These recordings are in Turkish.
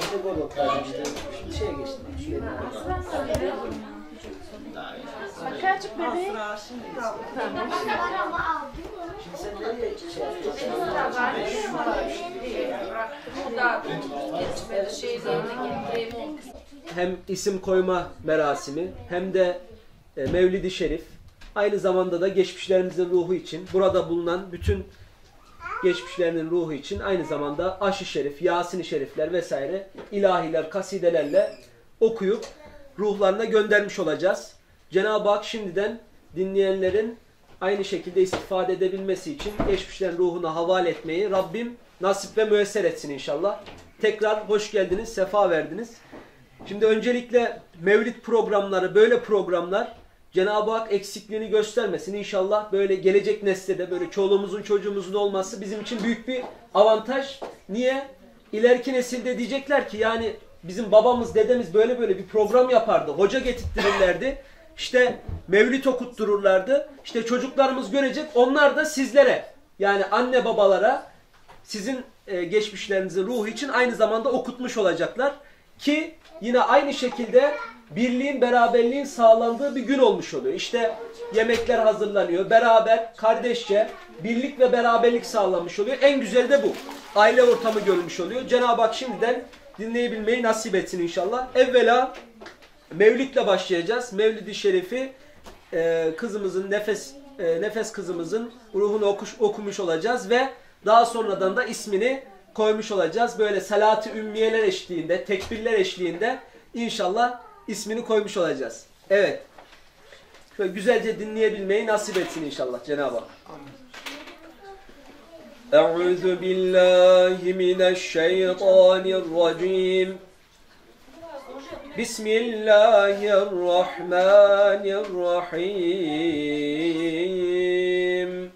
Süleyman'a. Montego projemizde şimdi şeye şey? Burada şeylerini getireyim. Hem isim koyma merasimi hem de e, Mevlid-i Şerif. Aynı zamanda da geçmişlerimizin ruhu için burada bulunan bütün geçmişlerinin ruhu için aynı zamanda Aşı Şerif, Yasin-i Şerifler vesaire ilahiler, kasidelerle okuyup ruhlarına göndermiş olacağız. Cenab-ı Hak şimdiden dinleyenlerin aynı şekilde istifade edebilmesi için geçmişlerin ruhuna havale etmeyi Rabbim nasip ve müesser etsin inşallah. Tekrar hoş geldiniz, sefa verdiniz. Şimdi öncelikle mevlid programları, böyle programlar Cenab-ı Hak eksikliğini göstermesin. İnşallah böyle gelecek nesle de böyle çoluğumuzun çocuğumuzun olması bizim için büyük bir avantaj. Niye? İleriki nesilde diyecekler ki yani bizim babamız, dedemiz böyle böyle bir program yapardı. Hoca getirtirirlerdi. İşte mevlid okuttururlardı. İşte çocuklarımız görecek. Onlar da sizlere yani anne babalara sizin e, geçmişlerinizin ruhu için aynı zamanda okutmuş olacaklar. Ki yine aynı şekilde birliğin, beraberliğin sağlandığı bir gün olmuş oluyor. İşte yemekler hazırlanıyor. Beraber, kardeşçe birlik ve beraberlik sağlanmış oluyor. En güzeli de bu. Aile ortamı görülmüş oluyor. Cenab-ı Hak şimdiden dinleyebilmeyi nasip etsin inşallah. Evvela Mevlid'le başlayacağız. Mevlid-i Şerif'i e, kızımızın, nefes e, nefes kızımızın ruhunu okuş, okumuş olacağız ve daha sonradan da ismini koymuş olacağız. Böyle salat-ı ümmiyeler eşliğinde, tekbirler eşliğinde inşallah ismini koymuş olacağız. Evet. Şöyle güzelce dinleyebilmeyi nasip etsin inşallah Cenab-ı Hak. Euzu billahi mineşşeytanirracim. Bismillahirrahmanirrahim.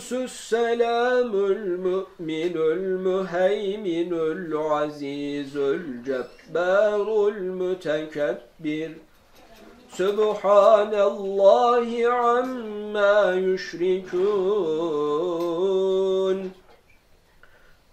Süs selamül müminül müheyminül azizül cebbarul mütekebbir. Subhanallahi amma yüşrikûn.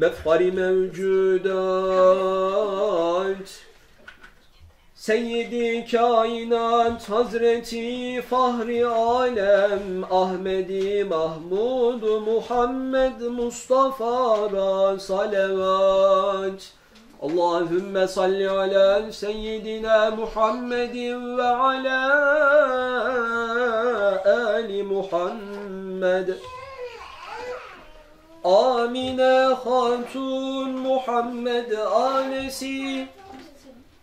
mefhari mevcudat Seyyidi kainat Hazreti Fahri Alem. Ahmedi Mahmud Muhammed Mustafa Mustafa'da salavat. Allahümme salli ala seyyidina Muhammedin ve ala ali Muhammed. Amine Hatun Muhammed ailesi.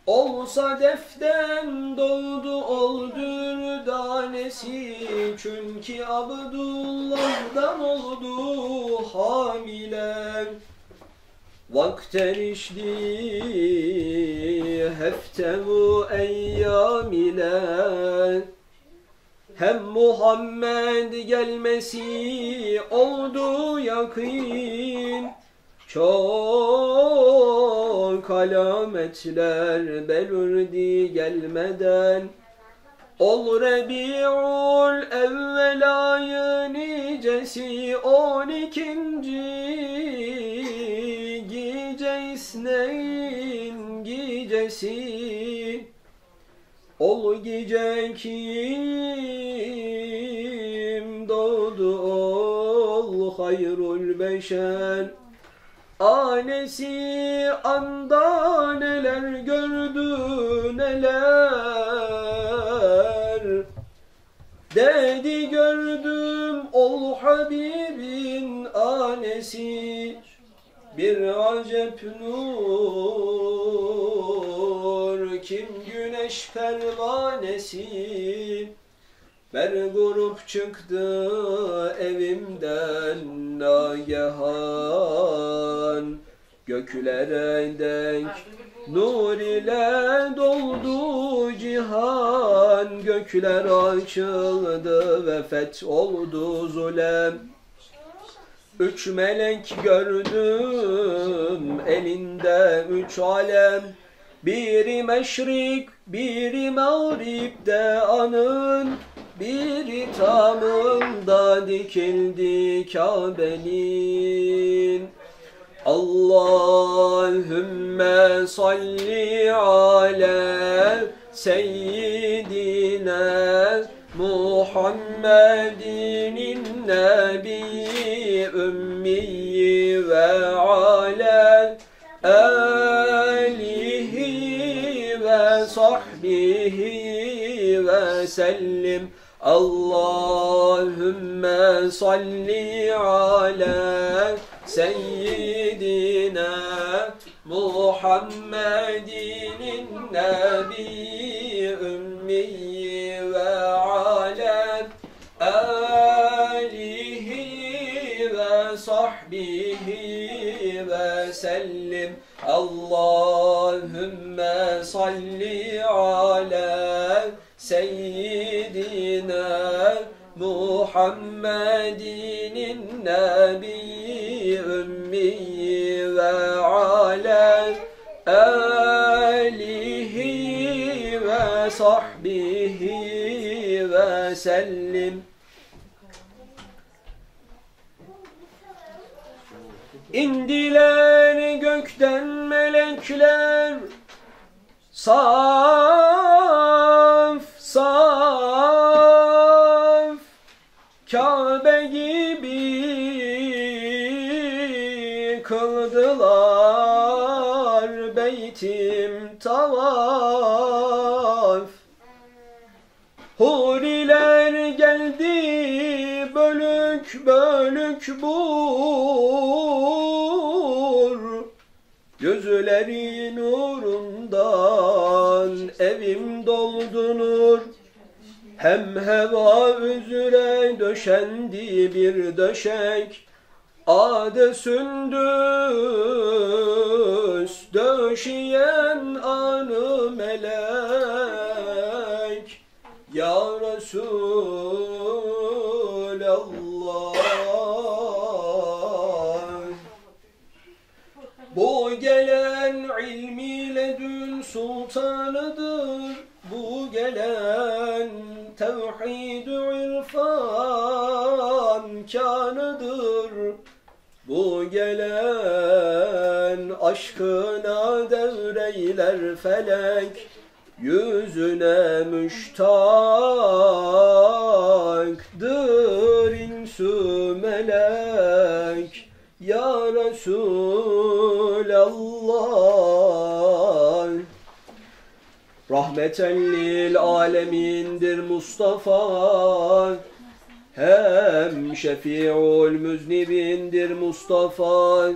Olsa deften doğdu ol dürdanesi Çünkü Abdullah'dan oldu hamile Vakt erişti heftevu eyyam ile hem Muhammed gelmesi oldu yakın. Çok alametler belirdi gelmeden. Ol Rebi'ul evvel ayı nicesi on ikinci Gece isneyn gecesi Ol gece kim? Doğdu ol hayrul beşer. Anesi anda neler gördü neler? Dedi gördüm ol Habibin anesi. Bir acep nur kim güneş pervanesi. Ber grup çıktı evimden nagehan Göklere denk nur ile doldu cihan. Gökler açıldı ve feth oldu zulem. Üç melek gördüm elinde üç alem Biri meşrik, biri mağripte anın Biri tamında dikildi Kabe'nin. Allahümme salli ala seyyidina Muhammedin sahbihi ve sellim Allahümme salli ala seyyidina Muhammedin nebi ümmiyi ve ala alihi ve sahbihi ve Muhammedin nebi ümmiyi ve ala alihi ve sahbihi ve sellim. İndiler gökten melekler Saf saf Kabe gibi kıldılar beytim tavaf. Huriler geldi bölük bölük bur. Gözleri nurundan evim doldu nur Hem heva üzere döşendi bir döşek Ade sündüs döşeyen anı melek. Ya Resulallah. Bu gelen ilmiyle dün sultanıdır Bu gelen tevhid-ü irfan kanıdır Bu gelen aşkına devreyler felek Yüzüne müştaktır insü melek. Ya Resulallah rahmeten lil alemindir Mustafa. Hem şefi'ul müznibindir Mustafa.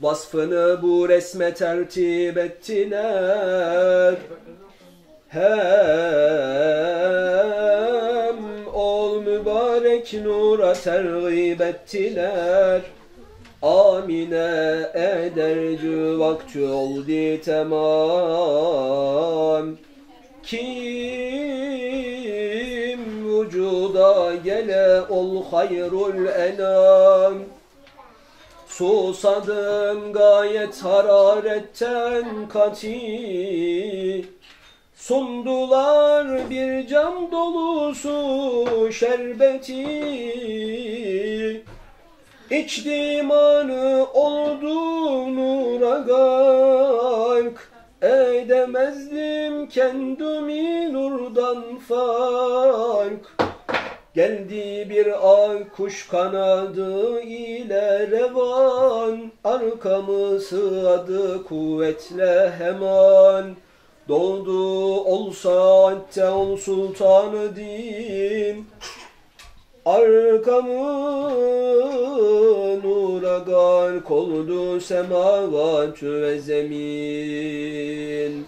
Vasfını bu resme tertip ettiler. Hem ol mübarek nura tergib ettiler. Amine edercü vakti oldu tamam. Kim vücuda gele ol hayrul enam. Susadım gayet hararetten kati. Sundular bir cam dolusu şerbeti. İçtim anı oldu nura gark. Edemezdim kendimi nurdan fark. Geldi bir ay kuş kanadı ile revan. Arkamı sığadı kuvvetle hemen. Doldu olsa hatta ol sultanı din. Arkamı nura gark oldu semavatü ve zemin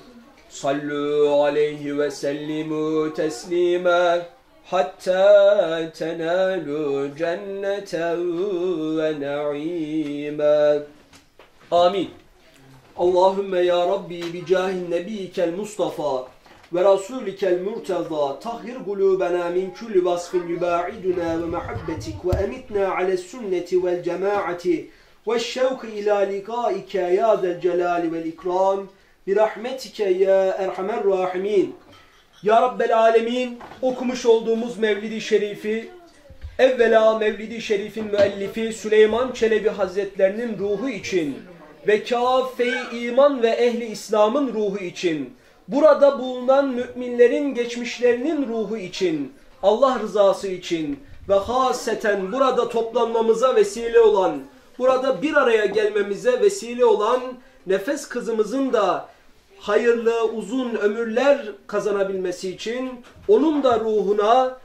Sallu aleyhi ve sellimu teslime hatta tenalu cennete ve naime. Amin. Allahümme ya Rabbi bi cahin nebiyyikel Mustafa ve rasulikel murtaza tahhir kulubena min kulli vasfin yubaiduna ve muhabbetik ve emitna ala sünneti vel cemaati ve şevki ila likaike ya zel celali vel ikram bi rahmetike ya erhamer rahimin. Ya Rabbel Alemin okumuş olduğumuz Mevlid-i Şerifi evvela Mevlid-i Şerif'in müellifi Süleyman Çelebi Hazretlerinin ruhu için ve kâfe iman ve ehli İslam'ın ruhu için burada bulunan müminlerin geçmişlerinin ruhu için Allah rızası için ve haseten burada toplanmamıza vesile olan burada bir araya gelmemize vesile olan nefes kızımızın da hayırlı uzun ömürler kazanabilmesi için onun da ruhuna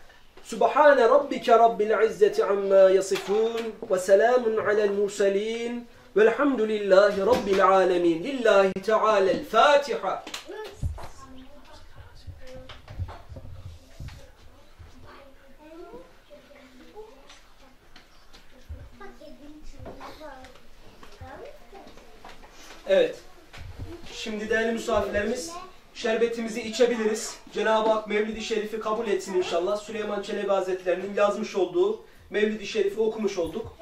Subhane rabbike rabbil izzeti amma yasifun ve selamun alel murselin velhamdülillahi rabbil alemin. Lillahi Teala'l Fatiha. Evet. Şimdi değerli misafirlerimiz şerbetimizi içebiliriz. Cenab-ı Hak Mevlid-i Şerif'i kabul etsin inşallah. Süleyman Çelebi Hazretleri'nin yazmış olduğu Mevlid-i Şerif'i okumuş olduk.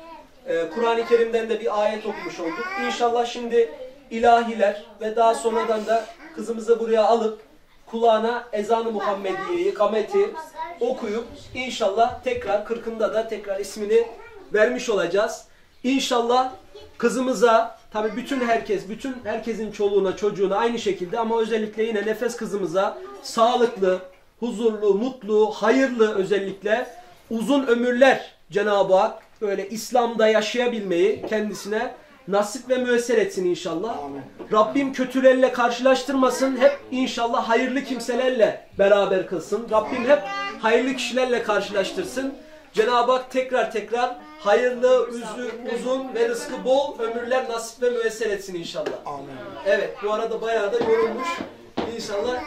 Ee, Kur'an-ı Kerim'den de bir ayet okumuş olduk. İnşallah şimdi ilahiler ve daha sonradan da kızımızı buraya alıp kulağına ezanı Muhammediye'yi, kameti okuyup inşallah tekrar kırkında da tekrar ismini vermiş olacağız. İnşallah kızımıza tabi bütün herkes, bütün herkesin çoluğuna, çocuğuna aynı şekilde ama özellikle yine nefes kızımıza sağlıklı, huzurlu, mutlu, hayırlı özellikle uzun ömürler Cenab-ı Hak böyle İslam'da yaşayabilmeyi kendisine nasip ve müesser etsin inşallah. Rabbim kötülerle karşılaştırmasın. Hep inşallah hayırlı kimselerle beraber kılsın. Rabbim hep hayırlı kişilerle karşılaştırsın. Cenab-ı Hak tekrar tekrar hayırlı, üzü, uzun ve rızkı bol ömürler nasip ve müesser etsin inşallah. Evet bu arada bayağı da yorulmuş. İnşallah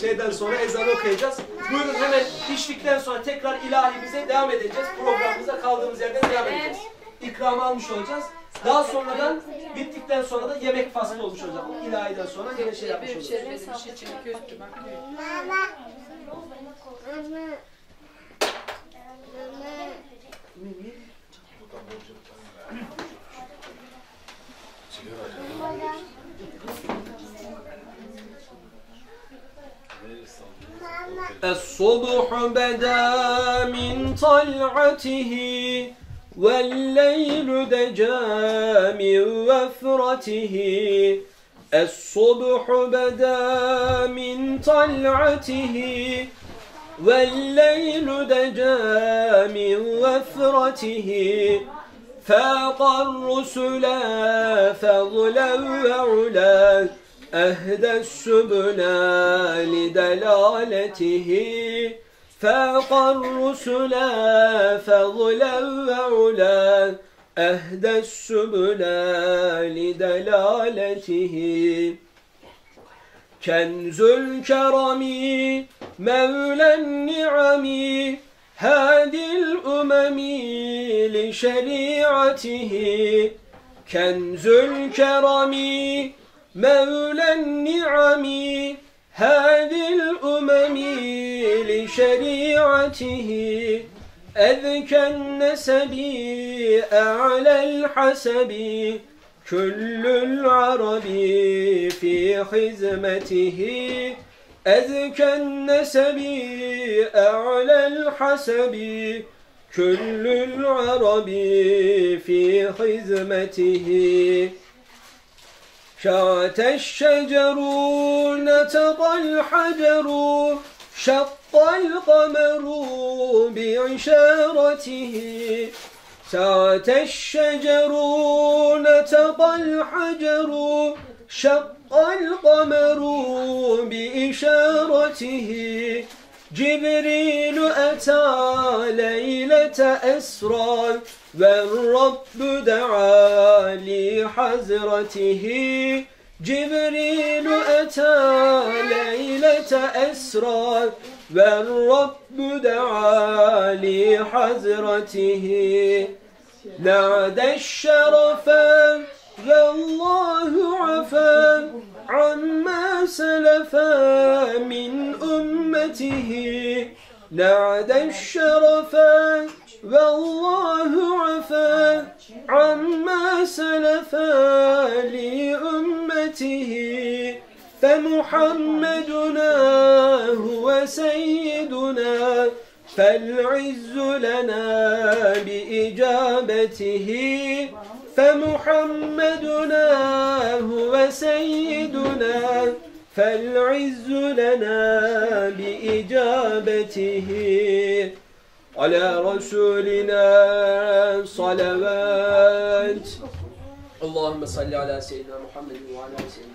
şeyden sonra ezanı okuyacağız. Buyurun hemen içtikten sonra tekrar ilahimize devam edeceğiz. Programımıza kaldığımız yerden devam edeceğiz. İkramı almış olacağız. Daha sonradan bittikten sonra da yemek faslı olmuş olacak. İlahiden sonra yine şey yapmış Bir olacağız. şerbeti الصبح بدا من طلعته والليل دجا من وفرته الصبح بدا من طلعته والليل دجا من وفرته فاق الرسل فضلا وعلا أهدى السبل لدلالته. فاق الرسل فضلا وعلا أهدى السبل لدلالته. كنز الكرم مولى النعم هادي الأمم لشريعته. كنز الكرم مولى النعم هادي الأمم لشريعته. أذكى النسب أعلى الحسب كل العرب في خزمته أذكى النسب أعلى الحسب. كل العرب في خزمته. شعت الشجر نتق الحجر شق القمر بعشارته. سعت الشجر نتق الحجر شق القمر بإشارته. جبريل أتى ليلة أسرى والرب دعا لحزرته جبريل أتى ليلة أسرى والرب دعا لحزرته نعد الشرفا والله عفا عما سلفا من أمته نعد الشرفا والله عفا عما سلفا لأمته فمحمدنا هو سيدنا فالعز لنا بإجابته فمحمدنا هو سيدنا فالعز لنا بإجابته على رسولنا صلوات اللهم صل على سيدنا محمد وعلى آل سيدنا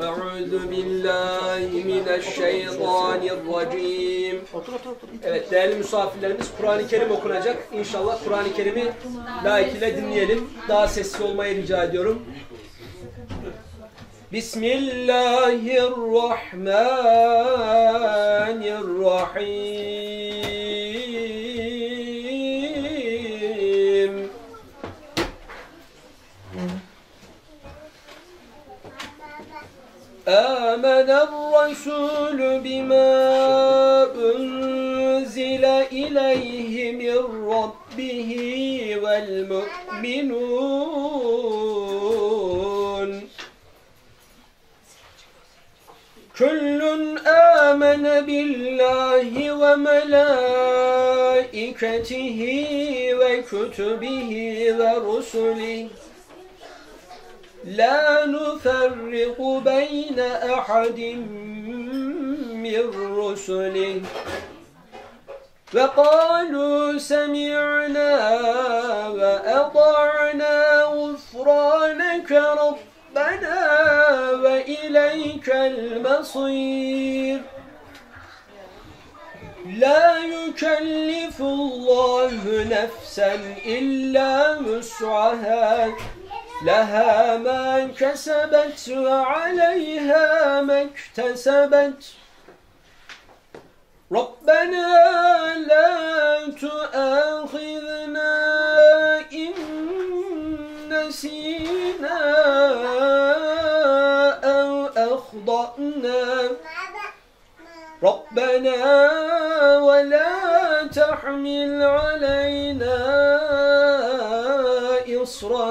Euzu billahi mineşşeytanirracim. Evet değerli misafirlerimiz Kur'an-ı Kerim okunacak. İnşallah Kur'an-ı Kerim'i layıkıyla dinleyelim. Daha sessiz olmayı rica ediyorum. Bismillahirrahmanirrahim. آمن الرسول بما أنزل إليه من ربه والمؤمنون كل آمن بالله وملائكته وكتبه ورسله لا نفرق بين أحد من رسله. وقالوا سمعنا وأطعنا غفرانك ربنا وإليك المصير. لا يكلف الله نفسا إلا وسعها. لها ما كسبت وعليها ما اكتسبت. ربنا لا تؤاخذنا إن نسينا أو أخطأنا. ربنا ولا تحمل علينا إصرا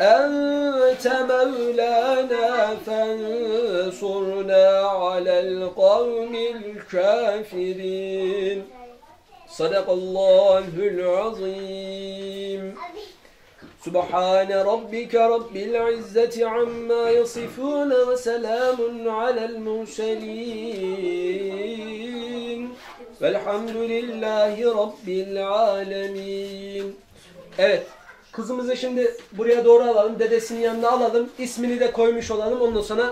أنت مولانا فانصرنا على القوم الكافرين. صدق الله العظيم. سبحان ربك رب العزة عما يصفون وسلام على المرسلين. والحمد لله رب العالمين. Evet. Kızımızı şimdi buraya doğru alalım. Dedesinin yanına alalım. İsmini de koymuş olalım. Ondan sonra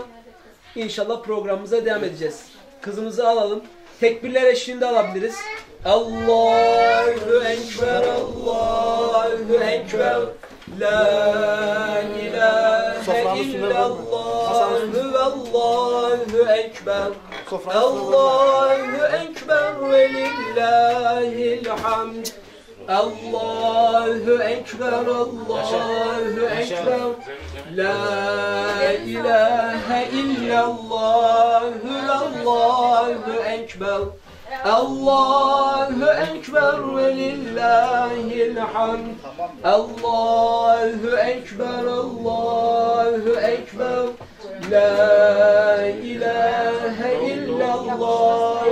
inşallah programımıza devam edeceğiz. Kızımızı alalım. Tekbirler eşliğinde alabiliriz. Allahu Ekber, Allahu Ekber. La ilahe illallah ve Allahu Ekber. Allahu Ekber ve lillahil hamd. Allahu Ekber, Allahu Ekber. La ilahe illallah Allahu Ekber. Allahu Ekber ve lillahil hamd. Allahu Ekber, Allahu Ekber. La ilahe illallah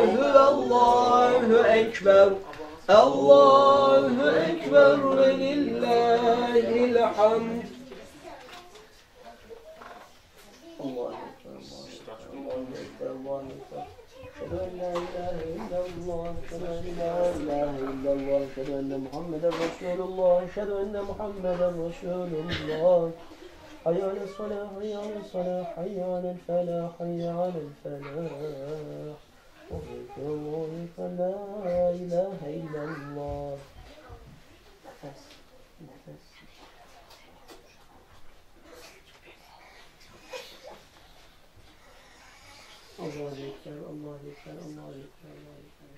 Allahu Ekber. Allahu Ekber ve lillahil hamd. Allahu Ekber, Allahu Ekber, Allahu Ekber. أشهد أن لا إله إلا الله أشهد أن لا إله إلا الله أشهد أن محمدا رسول الله أشهد أن محمدا رسول الله حي على الصلاة حي على الصلاة حي على الفلاح حي على الفلاح الله فلا إله إلا الله نفس نفس الله أكبر الله أكبر الله أكبر الله أكبر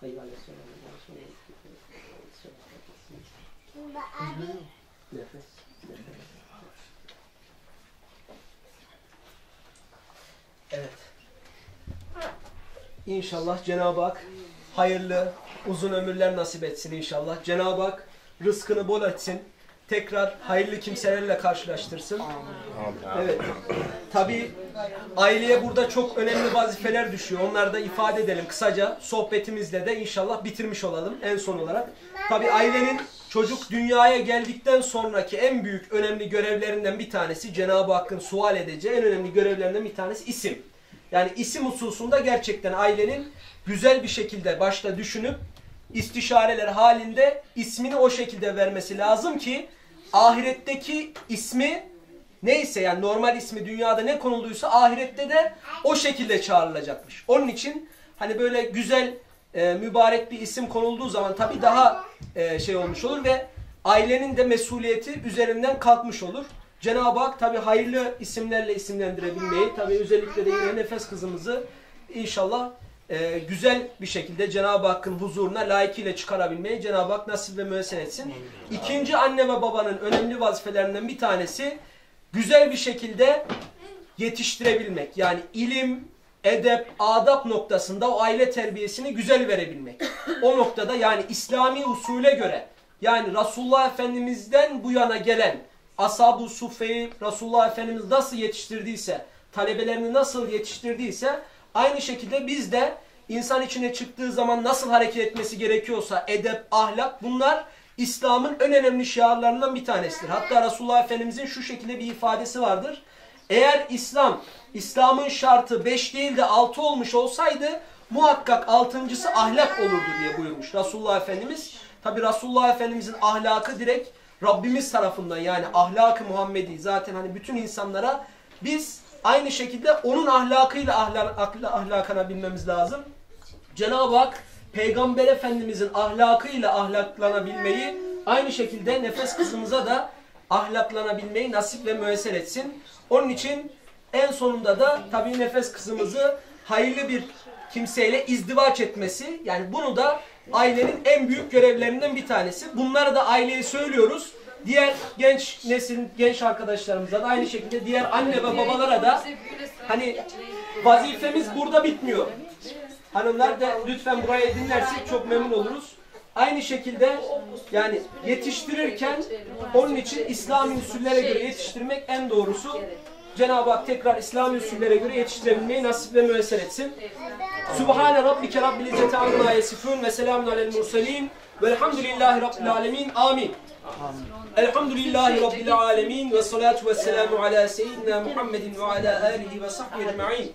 على الصلاة حي على الصلاة Nefes, nefes. Evet. İnşallah Cenab-ı Hak hayırlı, uzun ömürler nasip etsin inşallah. Cenab-ı Hak rızkını bol etsin. Tekrar hayırlı kimselerle karşılaştırsın. Evet. Tabii aileye burada çok önemli vazifeler düşüyor. Onları da ifade edelim kısaca. Sohbetimizle de inşallah bitirmiş olalım en son olarak. Tabii ailenin çocuk dünyaya geldikten sonraki en büyük önemli görevlerinden bir tanesi Cenab-ı Hakk'ın sual edeceği en önemli görevlerinden bir tanesi isim. Yani isim hususunda gerçekten ailenin güzel bir şekilde başta düşünüp istişareler halinde ismini o şekilde vermesi lazım ki ahiretteki ismi neyse yani normal ismi dünyada ne konulduysa ahirette de o şekilde çağrılacakmış. Onun için hani böyle güzel e, mübarek bir isim konulduğu zaman tabii daha e, şey olmuş olur ve ailenin de mesuliyeti üzerinden kalkmış olur. Cenab-ı Hak tabii hayırlı isimlerle isimlendirebilmeyi, tabii özellikle de yine nefes kızımızı inşallah e, güzel bir şekilde Cenab-ı Hakk'ın huzuruna layıkıyla çıkarabilmeyi Cenab-ı Hak nasip ve müesser etsin. İkinci anne ve babanın önemli vazifelerinden bir tanesi güzel bir şekilde yetiştirebilmek. Yani ilim, edep, adap noktasında o aile terbiyesini güzel verebilmek. O noktada yani İslami usule göre yani Resulullah Efendimiz'den bu yana gelen Ashab-ı Suffe'yi Resulullah Efendimiz nasıl yetiştirdiyse, talebelerini nasıl yetiştirdiyse aynı şekilde biz de insan içine çıktığı zaman nasıl hareket etmesi gerekiyorsa edep, ahlak bunlar İslam'ın en önemli şiarlarından bir tanesidir. Hatta Resulullah Efendimiz'in şu şekilde bir ifadesi vardır. Eğer İslam, İslam'ın şartı 5 değil de 6 olmuş olsaydı muhakkak altıncısı ahlak olurdu diye buyurmuş Resulullah Efendimiz. Tabi Resulullah Efendimiz'in ahlakı direkt Rabbimiz tarafından yani ahlakı Muhammedi zaten hani bütün insanlara biz aynı şekilde onun ahlakıyla ahlak, akla, ahlakanabilmemiz lazım. Cenab-ı Hak Peygamber Efendimizin ahlakıyla ahlaklanabilmeyi aynı şekilde nefes kızımıza da ahlaklanabilmeyi nasip ve müesser etsin. Onun için en sonunda da tabii nefes kızımızı hayırlı bir kimseyle izdivaç etmesi yani bunu da ailenin en büyük görevlerinden bir tanesi. Bunları da aileye söylüyoruz. Diğer genç nesil, genç arkadaşlarımıza da aynı şekilde diğer anne ve babalara da hani vazifemiz burada bitmiyor. Hanımlar da lütfen burayı dinlersek çok memnun oluruz. Aynı şekilde yani yetiştirirken onun için İslami usullere göre yetiştirmek en doğrusu. Cenab-ı Hak tekrar İslami usullere göre yetiştirebilmeyi nasip ve müessir etsin. سبحان ربك رب العزة عما يصفون وسلام على المرسلين والحمد لله رب العالمين آمين الحمد لله رب العالمين والصلاة والسلام على سيدنا محمد وعلى آله وصحبه أجمعين.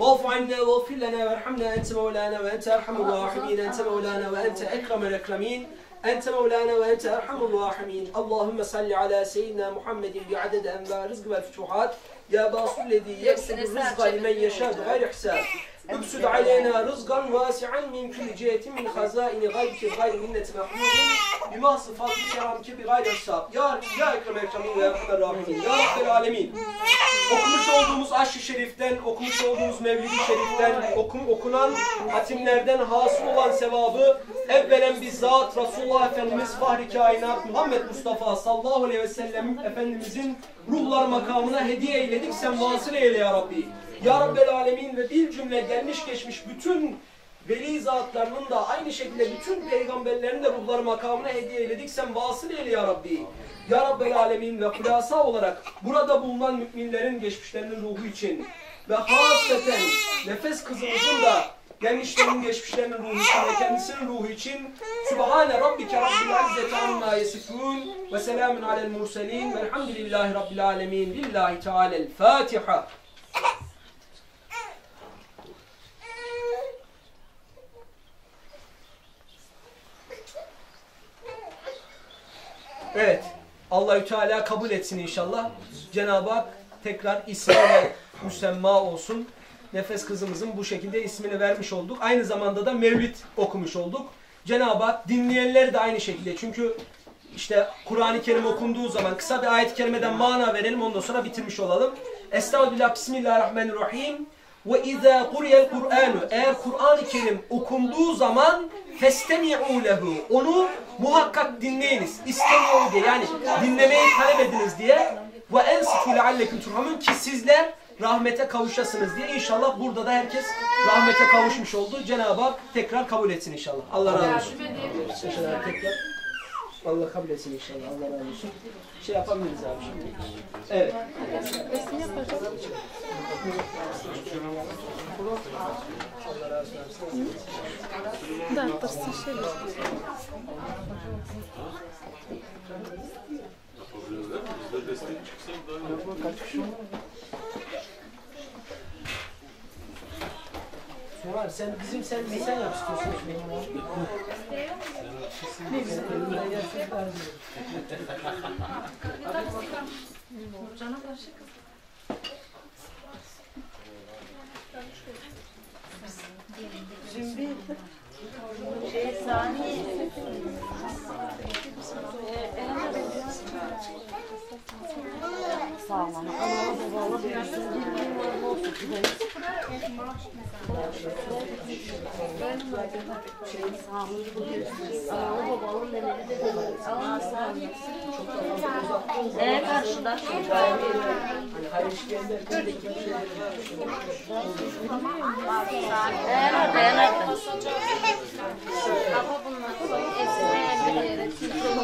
واعف عنا واغفر لنا وارحمنا. أنت مولانا وأنت أرحم الراحمين. أنت مولانا وأنت أكرم الأكرمين. أنت مولانا وأنت أرحم الراحمين. اللهم صل على سيدنا محمد بعدد أنبار رزق والفتوحات. يا باسط الذي يكسب الرزق لمن يشاء بغير حساب. emsud aleyna rızgan vasi'an min külli cihetin min hazaini gaybike gayri minneti mahmudun bima sıfatı keramke bi gayri ashab. Ya Rabbi, ya Ekrem Ekrem'in ve Erhamer Rahimin, ya Rabbel Alemin. Okumuş olduğumuz aşk-ı şeriften, okumuş olduğumuz mevlid-i şeriften, okum, okunan hatimlerden hasıl olan sevabı evvelen bizzat Resulullah Efendimiz Fahri Kainat Muhammed Mustafa sallallahu aleyhi ve sellem Efendimizin ruhlar makamına hediye eyledik. Sen vasıl eyle ya Rabbi. Ya Rabbel Alemin ve bir cümle gelmiş geçmiş bütün veli zatlarının da aynı şekilde bütün peygamberlerin de ruhları makamına hediye eyledik. Sen vasıl eyle ya Rabbi. Ya Rabbel Alemin ve hulasa olarak burada bulunan müminlerin geçmişlerinin ruhu için ve hasreten nefes kızımızın da gelmişlerin geçmişlerinin ruhu için ve kendisinin ruhu için Subhane Rabbike Rabbil İzzeti Amma Yasifun ve selamun alel murselin velhamdülillahi Rabbil Alemin lillahi Teala'l Fatiha Evet. Allahü Teala kabul etsin inşallah. Cenab-ı Hak tekrar ismi ve müsemma olsun. Nefes kızımızın bu şekilde ismini vermiş olduk. Aynı zamanda da mevlid okumuş olduk. Cenab-ı Hak dinleyenler de aynı şekilde. Çünkü işte Kur'an-ı Kerim okunduğu zaman kısa bir ayet-i kerimeden mana verelim ondan sonra bitirmiş olalım. Estağfirullah Bismillahirrahmanirrahim. Ve izâ kuriyel Kur'anu eğer Kur'an-ı Kerim okunduğu zaman festemi'û lehu onu muhakkak dinleyiniz. İstemiyor diye yani dinlemeyi talep ediniz diye ve ensitu leallekum turhamun ki sizler rahmete kavuşasınız diye inşallah burada da herkes rahmete kavuşmuş oldu. Cenab-ı Hak tekrar kabul etsin inşallah. Allah razı olsun. Tekrar Allah kabul etsin inşallah. Allah razı olsun. Şey yapabiliriz abi şimdi. Evet. Allah razı olsun. Да, подслушали. Kemal sen bizim sen sen yap istiyorsan şu benim abi. Şimdi Sağlam. Analı babalı büyüsün. Bilmiyorum olsun. Sağlıklı büyüsün. Analı babalı neleri de. Ee karşıda. Hani işleyenler böyle gibi şeyler Ee nerede? Ee nerede? Ama bunlar eski bir yere Türkiye'nin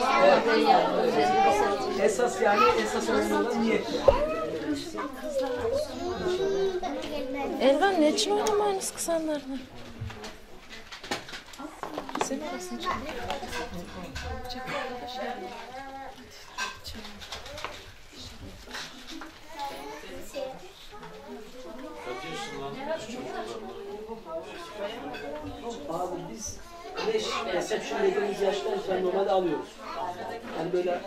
Esas yani esas önemli olan niyet. Elvan ne için oynamayınız kızanlarla? Sen arasın Abi biz 5 reception dediğimiz yaştan normalde alıyoruz. Yani böyle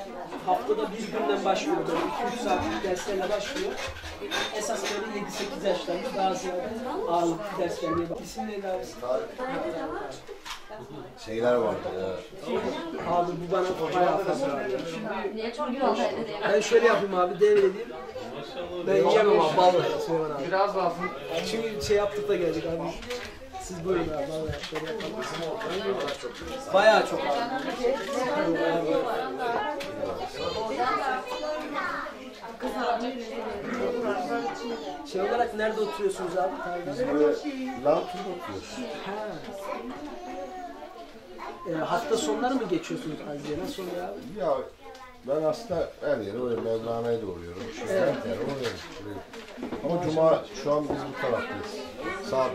haftada bir günden başlıyor böyle 2-3 saatlik derslerle başlıyor. Esas böyle 7-8 yaşlarında daha ziyade ağırlıklı derslerle bak. İsim neydi abi? Şeyler vardı ya. Abi bu bana bayağı fazla Ben şöyle yapayım abi devredeyim. Ben yiyemem abi vallahi Süleyman abi. Biraz lazım. Çünkü şey yaptık da geldik abi. Siz buyurun abi. Bayağı çok abi. Şey olarak nerede oturuyorsunuz abi? Biz böyle Lantun okuyoruz. Ha. e, hafta sonları mı geçiyorsunuz Azize? Nasıl oluyor abi? Ya ben aslında her yere öyle Mevlana'ya da uğruyorum. Şu her yere uğruyorum. Şuraya. Ama Cuma şu an biz bu taraftayız. Saat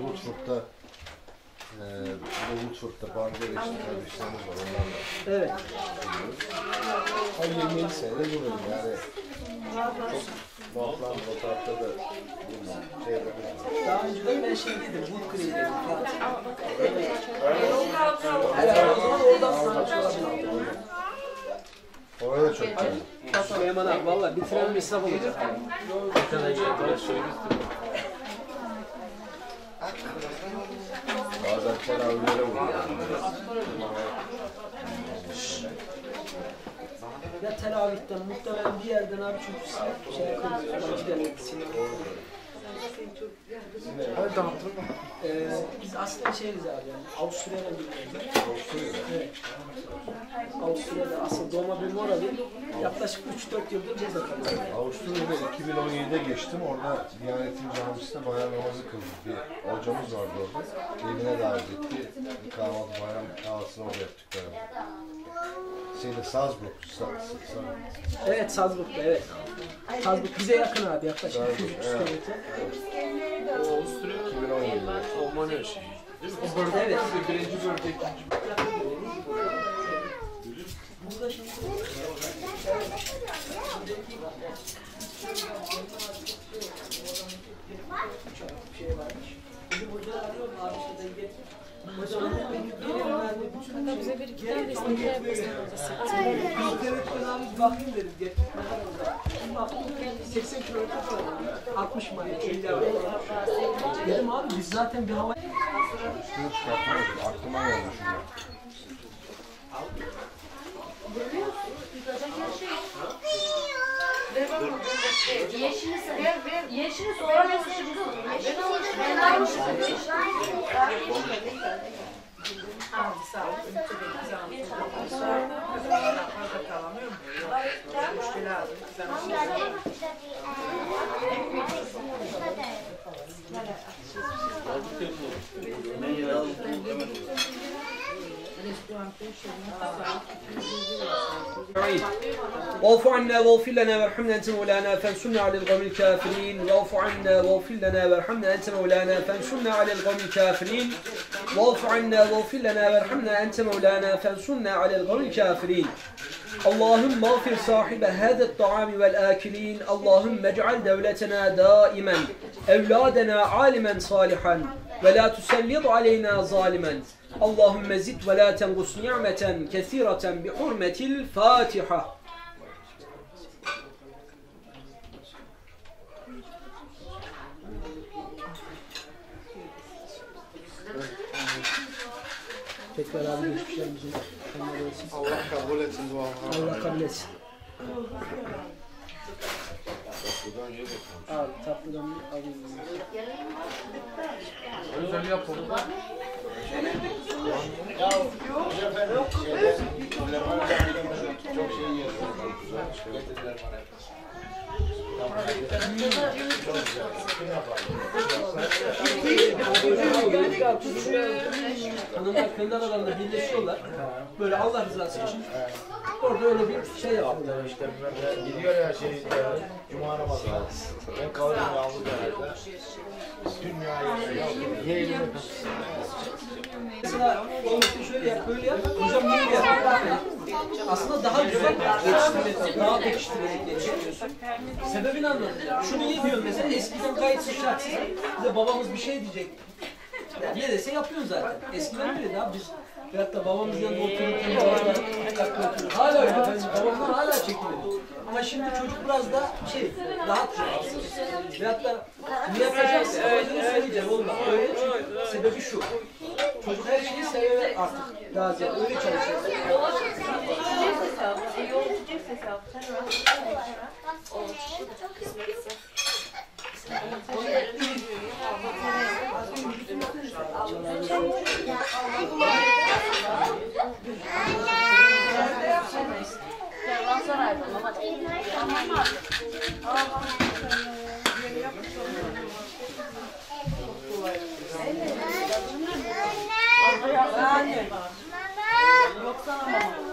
Woodford'da eee bu Woodford'da Bangladeşli kardeşlerimiz var onlarla. Evet. Ben 27 senedir buradayım yani. Çok muhaflan o tarafta da bilmem, var. Daha önceden ben şeydeydim, Woodcreek'teydim. Herhalde o zaman oradan sanatçı olabilir. Oraya da çok güzel. Süleyman abi valla bitiren bir israf olacak. Bazen teravihlere uğruyorum. Ya teravihten muhtemelen bir yerden abi çünkü sen şey yaparız, yabancı devlet sinema. Ee, biz aslında şeyiz abi yani Avusturya'dan geliyoruz. Evet. Avusturya'da asıl doğma büyüme oralıyım. Yaklaşık 3-4 yıldır burada kalıyorum. Avusturya'da 2017'de geçtim. Orada Diyanet'in camisinde bayram namazı kıldık. Bir hocamız vardı orada. Evine davet etti. Bir kahvaltı bayram kahvaltısını orada yaptık beraber. Şeyde Salzburg. Sa, sa, sa, Evet Salzburg'da evet. Salzburg bize yakın abi yaklaşık Salzburg, 200 evet. kilometre. 2017'de. Alman her şeyi. Burada evet. Birinci bölge, ikinci şey varmış. Bizim hocalar arıyor mu abi işte gel. Hocam gelin ben de bütün Kanka bize bir iki tane İnternetten abi bir bakayım dedim. Gel. Şimdi baktım 80 kilometre falan. 60 mile. 50 araba. Dedim abi biz zaten bir hava Şunu çıkartmadım. Aklıma geldi şurada. Yeşili sen. Yeşili sonra mesaj Yeşili ben aynı şey. واعف عنا واغفر لنا وارحمنا انت مولانا فانصرنا على القوم الكافرين. واعف عنا واغفر لنا وارحمنا انت مولانا فانصرنا على القوم الكافرين. واعف عنا واغفر لنا وارحمنا انت مولانا فانصرنا على القوم الكافرين. اللهم اغفر صاحب هذا الطعام والآكلين. اللهم اجعل دولتنا دائما أولادنا عالما صالحا ولا تسلط علينا ظالما. اللهم زد ولا تنقص نعمة كثيرة بحرمة الفاتحة Allah kabul etsin duamı. Allah kabul etsin. Buradan yedik. Abi tatlıdan bir alayım. özel yapalım. Çok şey yiyorsun. Getirdiler bana. Hanımlar kendi aralarında birleşiyorlar. Böyle Allah rızası için. Orada öyle bir şey yapıyorlar. İşte gidiyor ya şey Cuma namazı. Ben kalırım yalnız herhalde. Dünyayı yeğenime Mesela o işte şöyle yap, böyle yap. Hocam niye yap? Aslında daha güzel yetiştirmek, daha pekiştirerek yetiştiriyorsun. Sebebini anlatacağım. Şunu niye diyorum mesela eskiden kayıtsız şartsız bize babamız bir şey diyecek. Yani ne dese yapıyorsun zaten. Eskiden öyleydi abi biz. Veyahut da babamız yanında otururken. Hala öyle. Ben babamdan hala çekinirim. Ama şimdi çocuk biraz da şey, rahat rahat. Veyahut da ne yapacaksa öyle söyleyeceğim oğlum. bak, Öyle çünkü sebebi şu. Çocuk her şeyi seviyor artık. Daha ziyade öyle çalışıyor. Kervansaray'da ama Anne. Yok sana mama.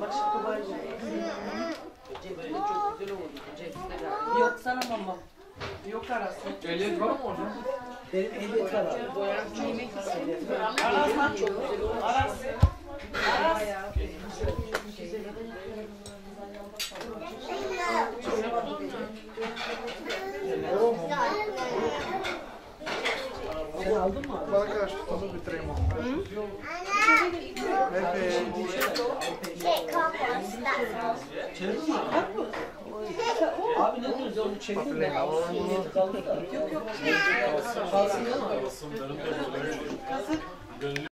Bak kubaycı. Cepte çok güzel oldu. Cepte de. Yok sana mama. Yok arası. Ehliyet var mı hocam? Benim ehliyet var abi. Yemek istedim. Arası çok güzel oldu. Arası. Arası. Sen aldın mı? Bagaj tutalım bitireyim onu. Şey kapanmışlar. Abi ne diyorsun? Onu çevirin de. Ehliyet kaldı da. Yok yok. Kalsın değil mi?